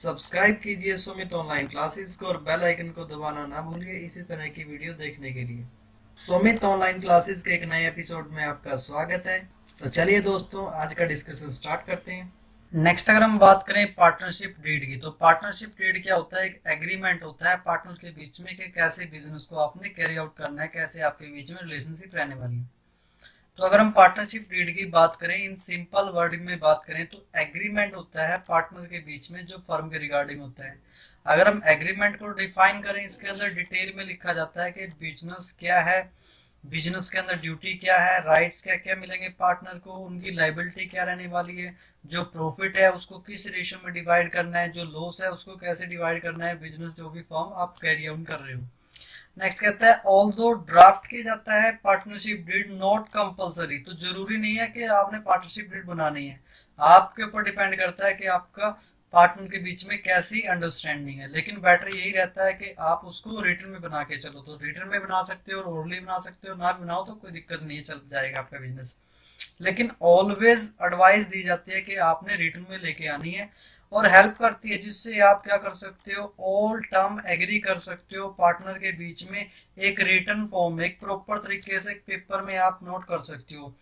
Subscribe कीजिए Sumit online classes को और बेल आइकन को दबाना ना भूलिए इसी तरह की वीडियो देखने के लिए। सुमित ऑनलाइन क्लासेस के एक नए एपिसोड में आपका स्वागत है। तो चलिए दोस्तों, आज का डिस्कशन स्टार्ट करते हैं। नेक्स्ट अगर हम बात करें पार्टनरशिप डीड की तो पार्टनरशिप डीड क्या होता है? एक एग्रीमेंट होता है पार्टनर के बीच में कि कैसे बिज़नेस को आपने कैरी आउट करना है, कैसे आपके बीच में रिलेशनशिप रहने वाली है। तो अगर हम पार्टनरशिप डीड की बात करें, इन सिंपल वर्ड में बात करें तो एग्रीमेंट होता है पार्टनर के बीच में जो फर्म के रिगार्डिंग होता है। अगर हम एग्रीमेंट को डिफाइन करें, इसके अंदर डिटेल में लिखा जाता है कि बिज़नेस क्या है बिज़नेस के अंदर ड्यूटी क्या है राइट्स क्या क्या मिलेंगे पार्टनर को, उनकी लाइबिलिटी क्या रहने वाली है, जो प्रॉफिट है, उसको किस रेशियो में डिवाइड करना है, जो लॉस है, उसको कैसे डिवाइड करना है बिज़नेस जो भी फॉर्म आप कैरी आउट कर रहे हो। नेक्स्ट कहता है ऑल दो ड्राफ्ट किया जाता है पार्टनरशिप डीड नॉट कंपलसरी तो ज़रूरी नहीं है कि आपने पार्टनरशिप डीड बनानी है। आपके ऊपर डिपेंड करता है कि आपका पार्टनर के बीच में कैसी अंडरस्टैंडिंग है। लेकिन बेटर यही रहता है कि आप उसको रिटर्न में बना के चलो। तो रिटर्न में बना सकते हो और ओरली बना सकते हो, ना बनाओ तो कोई दिक्कत नहीं चल जाएगा आपका बिज़नेस लेकिन ऑलवेज एडवाइस दी जाती है कि आपने रिटर्न में लेके आनी है और हेल्प करती है, जिससे आप क्या कर सकते हो? ऑल टर्म एग्री कर सकते हो पार्टनर के बीच में एक रिटर्न फॉर्म एक प्रॉपर तरीके से पेपर में आप नोट कर सकते हो।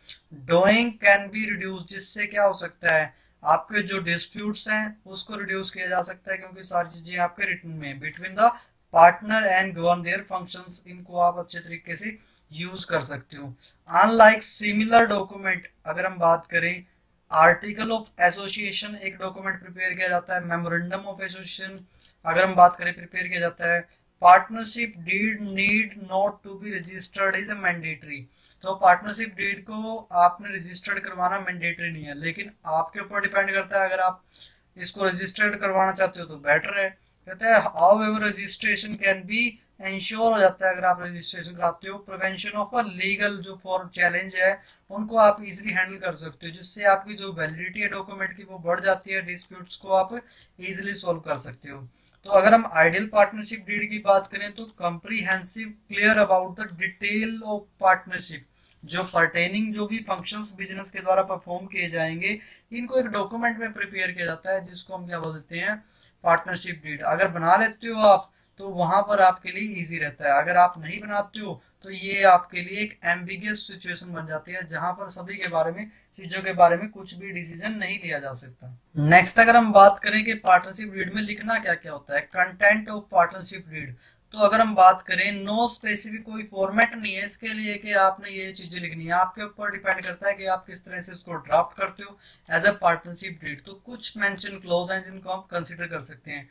डोइंग कैन बी रिड्यूस जिससे क्या हो सकता है? आपके जो डिस्प्यूट्स हैं, उसको रिड्यूस किया जा सकता है, क्योंकि सारी चीज़ें आपके रिटर्न में between the partner and govern their functions इनको आप अच्छे तरीके से यूज़ कर सकते हो। अनलाइक सिमिलर डॉक्यूमेंट अगर हम बात करें आर्टिकल ऑफ़ एसोसिएशन एक डॉक्यूमेंट प्रिपेयर किया जाता है मेमोरेंडम ऑफ़ एसोसिएशन अगर हम बात करें प्रिपेयर किया जाता है। Partnership deed need not to be registered is a mandatory तो पार्टनरशिप डीड को आपने रजिस्टर्ड करवाना मैंडेटरी नहीं है, लेकिन आपके ऊपर डिपेंड करता है अगर आप इसको रजिस्टर्ड करवाना चाहते हो तो बेटर है। कहते हैं however registration can be insure हो जाता है अगर आप रजिस्ट्रेशन कराते हो। प्रिवेंशन ऑफ़ अ लीगल जो फॉर चैलेंज है, उनको आप इजीली हैंडल कर सकते हो, जिससे आपकी जो वैलिडिटी है डॉक्यूमेंट की वो बढ़ जाती है डिस्प्यूट्स को आप इजीली सॉल्व कर सकते हो। तो अगर हम आइडियल पार्टनरशिप डीड की बात करें तो comprehensive clear about the detail of partnership जो पर्टेनिंग जो भी फ़ंक्शंस बिज़नेस के द्वारा परफॉर्म किए जाएँगे, इनको एक डॉक्यूमेंट में प्रिपेयर किया जाता है, जिसको हम क्या बोलते हैं पार्टनरशिप डीड अगर बना लेते हो आप तो वहाँ पर आपके लिए इजी रहता है। अगर आप नहीं बनाते हो तो ये आपके लिए एक एम्बिगियस सिचुएशन बन जाती है, जहाँ पर सभी के बारे में, चीज़ों के बारे में कुछ भी डिसीज़न नहीं लिया जा सकता। नेक्स्ट अगर हम बात करें कि पार्टनरशिप रीड में लिखना क्या क्या होता है कंटेंट ऑफ़ पार्टनरशिप रीड तो अगर हम बात करें नो स्पेसिफिक कोई फॉर्मेट नहीं है इसके लिए कि आपने ये चीज़ें लिखनी है। आपके ऊपर डिपेंड करता है कि आप किस तरह से इसको ड्राफ्ट करते हो एज अ पार्टनरशिप डीड तो कुछ मेंशन क्लोज हैं जिनको आप कंसिडर कर सकते हैं।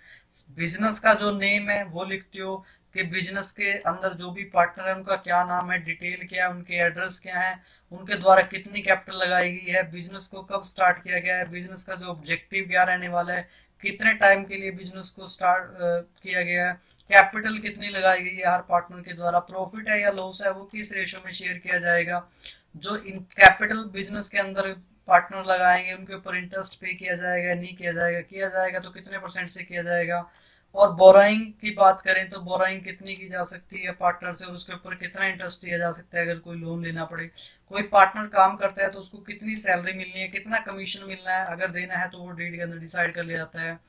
बिज़नेस का जो नेम है, वो लिखते हो कि बिज़नेस के अंदर जो भी पार्टनर है, उनका क्या नाम है डिटेल क्या है, उनके एड्रेस क्या है, उनके द्वारा कितनी कैपिटल लगाई गई है बिज़नेस को कब स्टार्ट किया गया है बिज़नेस का जो ऑब्जेक्टिव क्या रहने वाला है कितने टाइम के लिए बिज़नेस को स्टार्ट किया गया है? कैपिटल कितनी लगाई गई है हर पार्टनर के द्वारा? प्रॉफिट है या लॉस है, वो किस रेशो में शेयर किया जाएगा? जो इन कैपिटल बिज़नेस के अंदर पार्टनर लगाएँगे, उनके ऊपर इंटरेस्ट पे किया जाएगा नहीं किया जाएगा? किया जाएगा तो कितने परसेंट से किया जाएगा? और बोराइंग की बात करें तो बोराइंग कितनी की जा सकती है पार्टनर से और उसके ऊपर कितना इंटरेस्ट दिया जा सकता है अगर कोई लोन लेना पड़े। कोई पार्टनर काम करता है तो उसको कितनी सैलरी मिलनी है, कितना कमीशन मिलना है, अगर देना है तो वो डेट के अंदर डिसाइड कर लिया जाता है।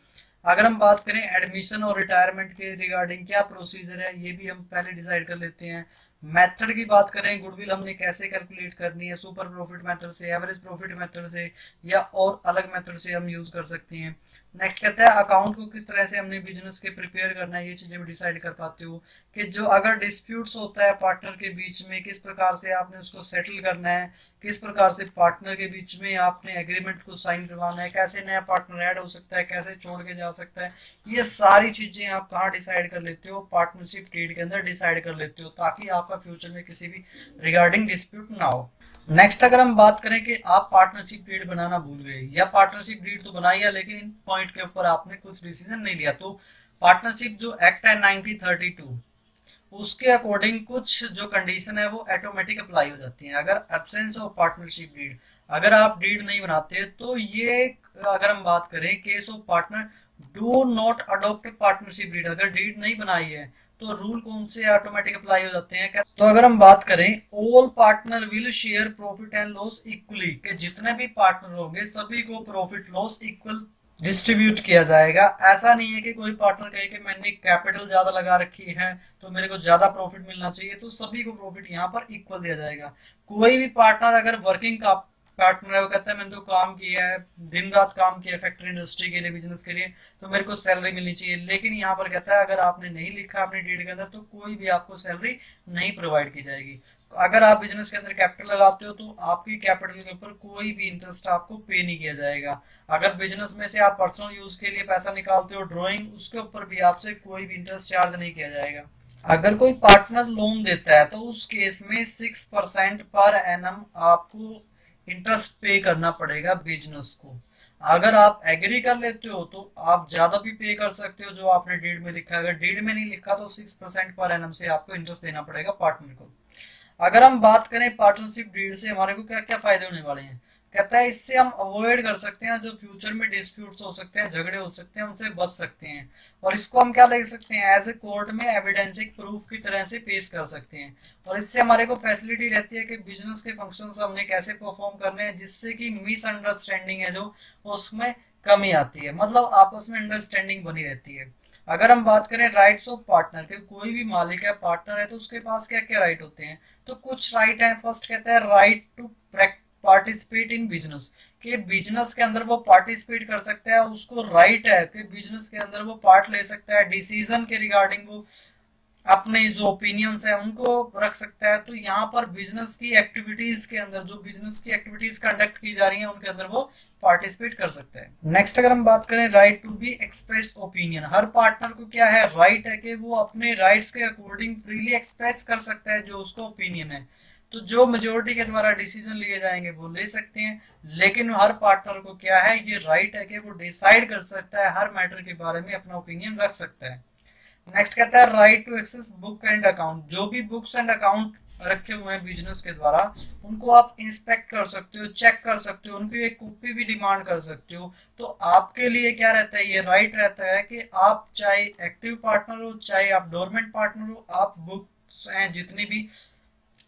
अगर हम बात करें एडमिशन और रिटायरमेंट के रिगार्डिंग क्या प्रोसीजर है, ये भी हम पहले डिसाइड कर लेते हैं। मेथड की बात करें, गुडविल हमने कैसे कैलकुलेट करनी है, सुपर प्रॉफिट मेथड से, एवरेज प्रॉफिट मेथड से, या और अलग मेथड से हम यूज़ कर सकते हैं। नेक्स्ट कहता है अकाउंट को किस तरह से हमने बिज़नेस के प्रिपेयर करना है, ये चीज़ें भी डिसाइड कर पाते हो कि जो अगर डिस्प्यूट्स होता है पार्टनर के बीच में, किस प्रकार से आपने उसको सेटल करना है, किस प्रकार से पार्टनर के बीच में आपने एग्रीमेंट को साइन करवाना है, कैसे नया पार्टनर ऐड हो सकता है, कैसे छोड़ के जा सकता है, ये सारी चीज़ें आप कहाँ डिसाइड कर लेते हो? पार्टनरशिप ट्रेड के अंदर डिसाइड कर लेते हो, ताकि आपका फ्यूचर में किसी भी रिगार्डिंग डिस्प्यूट ना हो। नेक्स्ट अगर हम बात करें कि आप पार्टनरशिप डीड बनाना भूल गए, या पार्टनरशिप डीड तो बनाई है, लेकिन इन पॉइंट के ऊपर आपने कुछ डिसीज़न नहीं लिया तो पार्टनरशिप जो एक्ट है 1932 उसके अकॉर्डिंग कुछ जो कंडीशन है, वो ऑटोमेटिक अप्लाई हो जाती है। अगर एब्सेंस ऑफ़ पार्टनरशिप डीड अगर आप डीड नहीं बनाते तो ये अगर हम बात करें case of partner do not adopt partnership deed अगर डीड नहीं बनाई है तो रूल कौन से ऑटोमेटिक अप्लाई हो जाते हैं? तो अगर हम बात करें all partner will share profit and loss equally के जितने भी पार्टनर होंगे, सभी को प्रॉफिट लॉस इक्वल डिस्ट्रीब्यूट किया जाएगा। ऐसा नहीं है कि कोई पार्टनर कहे कि मैंने कैपिटल ज़्यादा लगा रखी है तो मेरे को ज़्यादा प्रॉफिट मिलना चाहिए तो सभी को प्रॉफिट यहाँ पर इक्वल दिया जाएगा। कोई भी पार्टनर अगर वर्किंग पार्टनर है वो कहता है, मैंने तो काम किया है दिन रात काम किया फैक्ट्री इंडस्ट्री के लिए बिज़नेस के लिए तो मेरे को सैलरी मिलनी चाहिए। लेकिन यहाँ पर कहता है, अगर आपने नहीं लिखा अपनी डीड के अंदर तो कोई भी आपको सैलरी नहीं प्रोवाइड की जाएगी। अगर आप बिज़नेस के अंदर कैपिटल लगाते हो तो आपकी कैपिटल के ऊपर कोई भी इंटरेस्ट आपको पे नहीं किया जाएगा। अगर बिज़नेस में से आप पर्सनल यूज़ के लिए पैसा निकालते हो ड्रॉइंग उसके ऊपर भी आपसे कोई भी इंटरेस्ट चार्ज नहीं किया जाएगा। अगर कोई पार्टनर लोन देता है तो उस केस में सिक्स परसेंट पर एनम आपको इंटरेस्ट पे करना पड़ेगा बिज़नेस को। अगर आप एग्री कर लेते हो तो आप ज़्यादा भी पे कर सकते हो, जो आपने डीड में लिखा है। अगर डीड में नहीं लिखा तो सिक्स परसेंट पर एनम से आपको इंटरेस्ट देना पड़ेगा पार्टनर को। अगर हम बात करें पार्टनरशिप डीड से, हमारे को क्या क्या फ़ायदे होने वाले हैं? कहता है, इससे हम अवॉइड कर सकते हैं, जो फ्यूचर में डिस्प्यूट्स हो सकते हैं, झगड़े हो सकते हैं, उनसे बच सकते हैं। और इसको हम क्या ले सकते हैं? एज ए कोर्ट में एविडेंस एक प्रूफ की तरह से पेश कर सकते हैं। और इससे हमारे को फैसिलिटी रहती है कि बिज़नेस के फ़ंक्शन हमने कैसे परफॉर्म करने हैं, जिससे कि मिसअंडरस्टैंडिंग है जो, उसमें कमी आती है। मतलब आपस में अंडरस्टैंडिंग बनी रहती है। अगर हम बात करें राइट्स ऑफ़ पार्टनर के, कोई भी मालिक है पार्टनर है तो उसके पास क्या क्या राइट होते हैं? तो कुछ राइट है। फ़र्स्ट कहते हैं right to participate in business कि बिज़नेस के अंदर वो पार्टिसिपेट कर सकता है, उसको राइट है कि बिज़नेस के अंदर वो पार्ट ले सकता है डिसीज़न के रिगार्डिंग वो अपने जो ओपिनियंस है, उनको रख सकता है। तो यहाँ पर बिज़नेस की एक्टिविटीज़ के अंदर, जो बिज़नेस की एक्टिविटीज़ कंडक्ट की जा रही है, उनके अंदर वो पार्टिसिपेट कर सकता है। नेक्स्ट अगर हम बात करें right to be express opinion her partner को क्या है राइट right है कि वो अपने राइट्स के अकॉर्डिंग फ्रीली एक्सप्रेस कर सकता है जो उसको ओपिनियन है। तो जो मेजोरिटी के द्वारा डिसीज़न लिए जाएँगे, वो ले सकते हैं। लेकिन हर पार्टनर को क्या है, ये राइट है कि वो डिसाइड कर सकता है, हर मैटर के बारे में अपना ओपिनियन रख सकता है। नेक्स्ट कहता है right to access book and account जो भी बुक्स एंड अकाउंट रखे हुए हैं बिज़नेस के द्वारा, उनको आप इंस्पेक्ट कर सकते हो चेक कर सकते हो, उनकी एक कॉपी भी डिमांड कर सकते हो। तो आपके लिए क्या रहता है, ये राइट रहता है कि आप चाहे एक्टिव पार्टनर हो, चाहे आप डोरमेंट पार्टनर हो, आप बुक्स हैं जितनी भी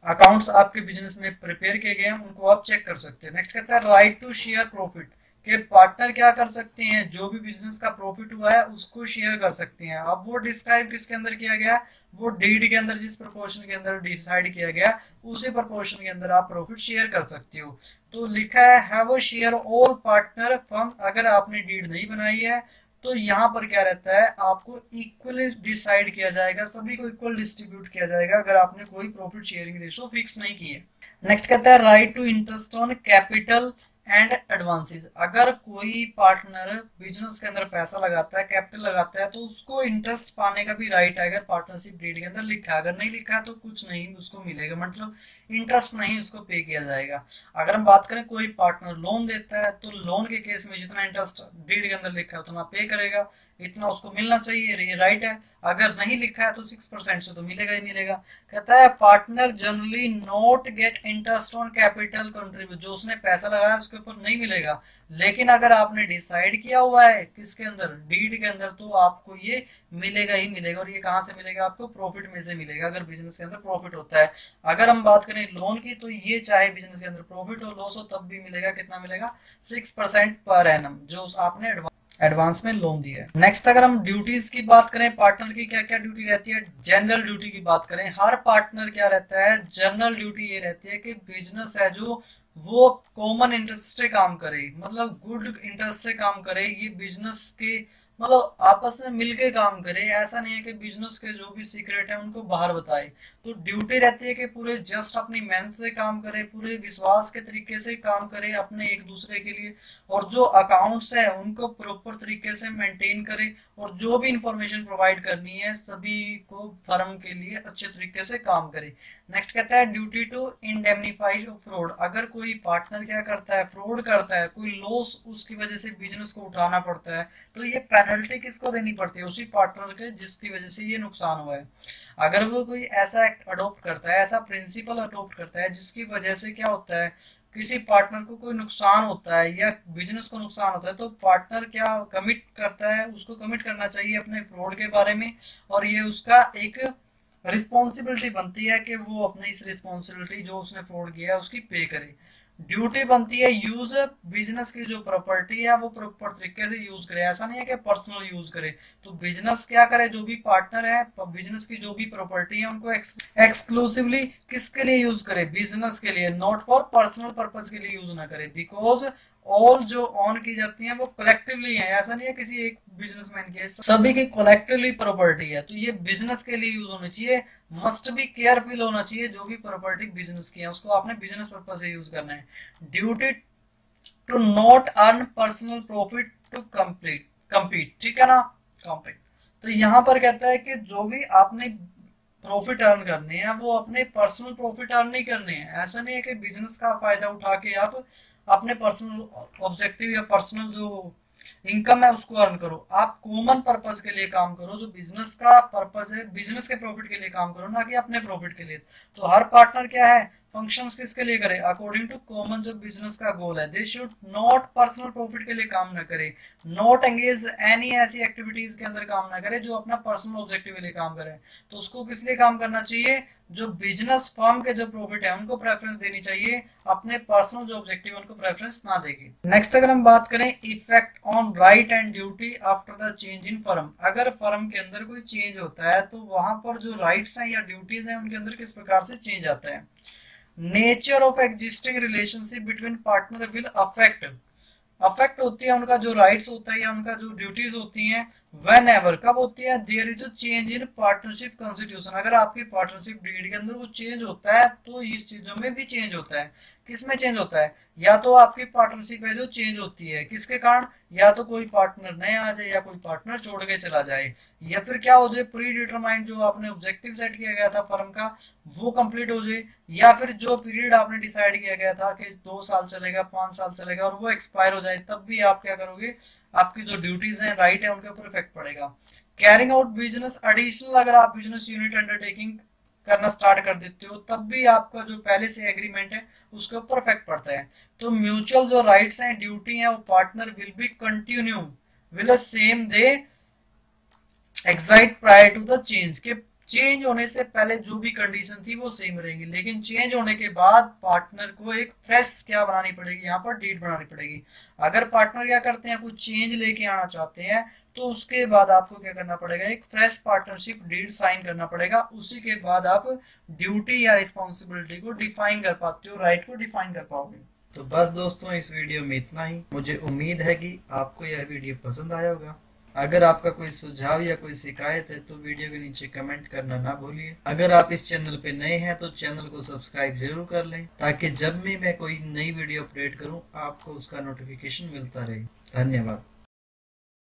अकाउंट्स आपके बिज़नेस में प्रिपेयर किए गए हैं, उनको आप चेक कर सकते हैं। नेक्स्ट कहता है राइट टू शेयर प्रॉफिट कि पार्टनर क्या कर सकते हैं? जो भी बिज़नेस का प्रॉफिट हुआ है, उसको शेयर कर सकते हैं। अब वो डिस्क्राइब किसके अंदर किया गया वो डीड के अंदर, जिस प्रपोर्शन के अंदर डिसाइड किया गया, उसी प्रपोर्शन के अंदर आप प्रॉफिट शेयर कर सकते हो। तो लिखा है have share all partner firm अगर आपने डीड नहीं बनाई है तो यहाँ पर क्या रहता है, आपको इक्वली डिसाइड किया जाएगा, सभी को इक्वल डिस्ट्रीब्यूट किया जाएगा, अगर आपने कोई प्रॉफिट शेयरिंग रेशो फिक्स नहीं किया नेक्स्ट कहता है right to interest on capital and advances अगर कोई पार्टनर बिज़नेस के अंदर पैसा लगाता है कैपिटल लगाता है तो उसको इंटरेस्ट पाने का भी राइट है, अगर पार्टनरशिप डीड के अंदर लिखा है। अगर नहीं लिखा है तो कुछ नहीं उसको मिलेगा। मतलब इंटरेस्ट नहीं उसको पे किया जाएगा। अगर हम बात करें, कोई पार्टनर लोन देता है तो लोन के केस में जितना इंटरेस्ट डीड के अंदर लिखा है, उतना पे करेगा। इतना उसको मिलना चाहिए, ये राइट है। अगर नहीं लिखा है तो सिक्स परसेंट से तो मिलेगा ही मिलेगा। कहता है partner generally not get interest on capital contribute जो उसने पैसा लगाया, उसके ऊपर नहीं मिलेगा। लेकिन अगर आपने डिसाइड किया हुआ है किसके अंदर? डीड के अंदर तो आपको ये मिलेगा ही मिलेगा और ये कहाँ से मिलेगा? आपको प्रॉफिट में से मिलेगा अगर बिज़नेस के अंदर प्रॉफिट होता है। अगर हम बात करें लोन की तो ये चाहे बिज़नेस के अंदर प्रॉफिट हो लॉस हो, तब भी मिलेगा। कितना मिलेगा? सिक्स परसेंट पर एनम जो आपने एडवांस में लोन दिया है। नेक्स्ट अगर हम ड्यूटीज़ की बात करें पार्टनर की क्या क्या ड्यूटी रहती है? जनरल ड्यूटी की बात करें, हर पार्टनर क्या रहता है? जनरल ड्यूटी ये रहती है कि बिज़नेस है जो वो कॉमन इंटरेस्ट से काम करे मतलब गुड इंटरेस्ट से काम करे, ये बिज़नेस के मतलब आपस में मिलके काम करे, ऐसा नहीं है कि बिज़नेस के जो भी सीक्रेट है उनको बाहर बताए। तो ड्यूटी रहती है कि पूरे जस्ट अपनी मेहनत से काम करे, पूरे विश्वास के तरीके से काम करे अपने एक दूसरे के लिए, और जो अकाउंट्स है उनको प्रॉपर तरीके से मेंटेन करे, और जो भी इंफॉर्मेशन प्रोवाइड करनी है सभी को फर्म के लिए अच्छे तरीके से काम करे। नेक्स्ट कहता है ड्यूटी टू इंडेमनीफाई फ्रॉड अगर कोई पार्टनर क्या करता है फ्रॉड करता है, कोई लॉस उसकी वजह से बिज़नेस को उठाना पड़ता है तो ये पेनल्टी किसको देनी पड़ती है? उसी पार्टनर के जिसकी वजह से ये नुकसान हुआ है। अगर वो कोई ऐसा एक्ट अडोप्ट करता है, ऐसा प्रिंसिपल अडोप्ट करता है, जिसकी वजह से क्या होता है? किसी पार्टनर को कोई नुकसान होता है या बिज़नेस को नुकसान होता है तो पार्टनर क्या कमिट करता है? उसको कमिट करना चाहिए अपने फ्रॉड के बारे में और ये उसका एक रिस्पॉन्सिबिलिटी बनती है कि वो अपनी इस रिस्पॉन्सिबिलिटी जो उसने फ्रॉड किया है, उसकी पे करे। ड्यूटी बनती है यूज़ बिज़नेस की जो प्रॉपर्टी है, वो प्रॉपर तरीके से यूज़ करे। ऐसा नहीं है कि पर्सनल यूज़ करे। तो बिज़नेस क्या करे? जो भी पार्टनर है बिज़नेस की जो भी प्रॉपर्टी है, उनको एक्सक्लूसिवली किसके लिए यूज़ करे? बिज़नेस के लिए नॉट फॉर पर्सनल पर्पज के लिए यूज़ ना करे। बिकॉज़ ऑल जो ऑन की जाती है, वो कलेक्टिवली है। ऐसा नहीं है किसी एक बिजनेसमैन की सभी की कलेक्टिवली प्रॉपर्टी है। तो ये बिज़नेस के लिए यूज़ होनी चाहिए। मस्ट बी केयरफुल होना चाहिए जो भी प्रॉपर्टी बिज़नेस की है, उसको आपने बिज़नेस पर्पज से यूज़ करना है। Duty to not earn personal profit to complete compete ठीक है ना? कॉम्पीट तो यहाँ पर कहता है कि जो भी आपने प्रॉफिट अर्न करने हैं, वो अपने पर्सनल प्रॉफिट अर्न नहीं करने हैं। ऐसा नहीं है कि बिज़नेस का फ़ायदा उठा के आप अपने पर्सनल ऑब्जेक्टिव या पर्सनल जो इनकम है, उसको अर्न करो। आप कॉमन पर्पज के लिए काम करो, जो बिज़नेस का पर्पज है बिज़नेस के प्रॉफिट के लिए काम करो, ना कि अपने प्रॉफिट के लिए। तो हर पार्टनर क्या है? फ़ंक्शंस किसके लिए करे? अकॉर्डिंग टू कॉमन जो बिज़नेस का गोल है they should not personal profit के लिए काम ना करे। नॉट एंगेज एनी ऐसी एक्टिविटीज़ के अंदर काम ना करें जो अपना पर्सनल ऑब्जेक्टिव के लिए काम करे। तो उसको किस लिए काम करना चाहिए? जो बिज़नेस फर्म के जो प्रॉफिट है, उनको प्रेफरेंस देनी चाहिए, अपने पर्सनल जो ऑब्जेक्टिव उनको प्रेफरेंस ना देगी नेक्स्ट अगर हम बात करें effect on right and duty after the change in firm अगर फर्म के अंदर कोई चेंज होता है तो वहाँ पर जो राइट्स हैं या ड्यूटीज़ हैं, उनके अंदर किस प्रकार से चेंज आता है? Nature of existing relationship between partner will affect affect होती है उनका जो राइट्स होता है या उनका जो ड्यूटीज़ होती हैं वेन एवर कब होती है? There is change in partnership constitution अगर आपकी पार्टनरशिप डीड के अंदर वो चेंज होता है तो इस चीज़ों में भी चेंज होता है। किसमें चेंज होता है? या तो आपकी पार्टनरशिप है जो चेंज होती है, किसके कारण? या तो कोई पार्टनर नया आ जाए, या कोई पार्टनर छोड़ के चला जाए। या फिर क्या हो जाए? प्री डिटरमाइंड जो आपने ऑब्जेक्टिव सेट किया गया था फर्म का, वो कंप्लीट हो जाए। या फिर जो पीरियड आपने डिसाइड किया गया था कि दो साल चलेगा, पाँच साल चलेगा, और वो एक्सपायर हो जाए, तब भी आप क्या करोगे? आपकी जो ड्यूटीज़ हैं राइट है, उनके ऊपर इफ़ेक्ट पड़ेगा। कैरिंग आउट बिज़नेस एडिशनल अगर आप बिज़नेस यूनिट अंडरटेकिंग करना स्टार्ट कर देते हो, तब भी आपका जो पहले से एग्रीमेंट है, उसके ऊपर इफ़ेक्ट पड़ता है। तो म्यूचुअल जो राइट्स हैं ड्यूटी है, वो partner will be continue will same they exist prior to the change के चेंज होने से पहले जो भी कंडीशन थी वो सेम रहेगी। लेकिन चेंज होने के बाद पार्टनर को एक फ्रेश क्या बनानी पड़ेगी? यहाँ पर डीट बनानी पड़ेगी। अगर पार्टनर क्या करते हैं, कुछ चेंज लेके आना चाहते हैं तो उसके बाद आपको क्या करना पड़ेगा? एक फ्रेश पार्टनरशिप डीड साइन करना पड़ेगा। उसी के बाद आप ड्यूटी या रिस्पॉन्सिबिलिटी को डिफाइन कर पाते हो राइट को डिफाइन कर पाओगे। तो बस दोस्तों, इस वीडियो में इतना ही। मुझे उम्मीद है कि आपको यह वीडियो पसंद आया होगा। अगर आपका कोई सुझाव या कोई शिकायत है तो वीडियो के नीचे कमेंट करना ना भूलिए। अगर आप इस चैनल पे नए हैं तो चैनल को सब्सक्राइब ज़रूर कर लें, ताकि जब भी मैं कोई नई वीडियो अपडेट करूँ, आपको उसका नोटिफिकेशन मिलता रहे। धन्यवाद।